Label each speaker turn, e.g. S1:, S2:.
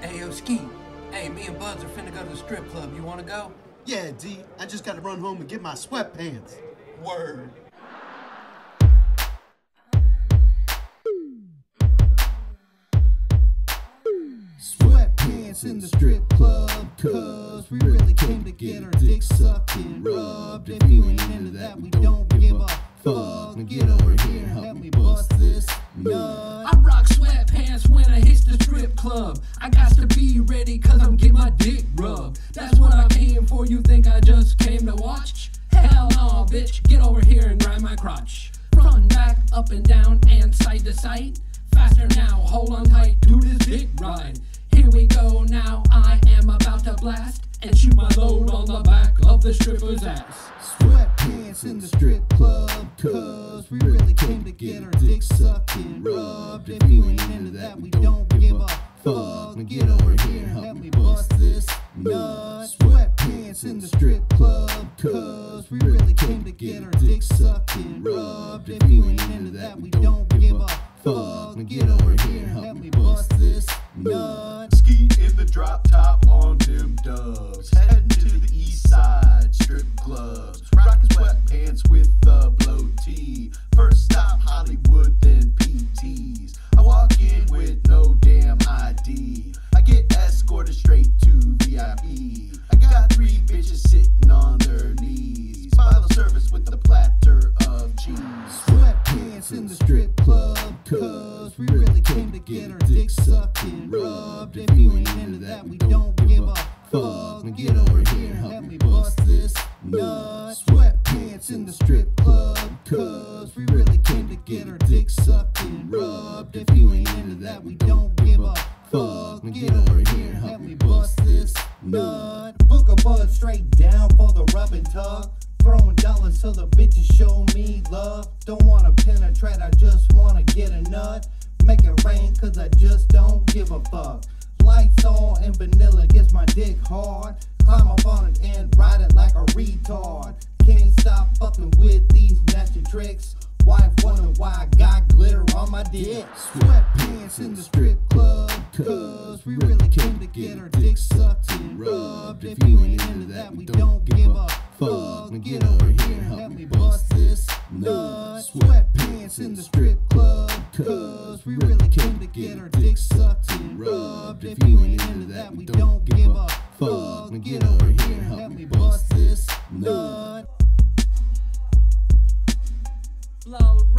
S1: Hey, yo, Ski. Hey, me and Buds are finna go to the strip club. You wanna go?
S2: Yeah, D. I just gotta run home and get my sweatpants.
S1: Word.
S3: Sweatpants in the strip club, cause we really came to get our dicks sucked and rubbed. If you ain't into that, we don't give a fuck. Get over here and help me bust this nut.
S4: I rock sweatpants when I strip club. I got to be ready cause I'm getting my dick rubbed. That's what I came for. You think I just came to watch? Hell no, bitch. Get over here and grind my crotch. Front, back, up and down, and side to side. Faster now, hold on tight do this dick ride. Here we go now, I am about to blast and shoot my load on the back of the stripper's ass.
S3: Sweatpants in the strip club, cause we really came to get our dicks sucked and rubbed. If you ain't into that, we don't a fuck. Get over here and help me bust this nut. Sweatpants in the strip club, cause we really came to get our dicks sucked and rubbed. If you ain't into that, we don't give a fuck. Get over here and help me bust this nut.
S5: Ski in the drop top
S3: and. If you ain't into that, we don't give a fuck. Get over here and help me bust this nut. Sweatpants in the strip club, cause we really came to get our dicks sucked and rubbed. If you ain't into that, we don't give a fuck. Get over here and help me bust this nut. Book a bud straight down for the rub and tug. Throwing dollars so the bitches show me love. Don't wanna penetrate, I just wanna get a nut. Make it rain, cause I just don't give a fuck. Lights on and vanilla gets my dick hard. Climb up on it and ride it like a retard. Can't stop fucking with these nasty tricks. Wife wonder why I got glitter on my dick. Sweatpants in the strip club, cause we really came to get our dicks sucked and rubbed. If you ain't into that, we don't give a fuck. Get over here and help me bust this nut. Sweatpants in the strip club, cause we really came to get our dicks sucked and rubbed. If you ain't into that, we don't give a fuck. Get over here and help me bust this nut.
S4: Load.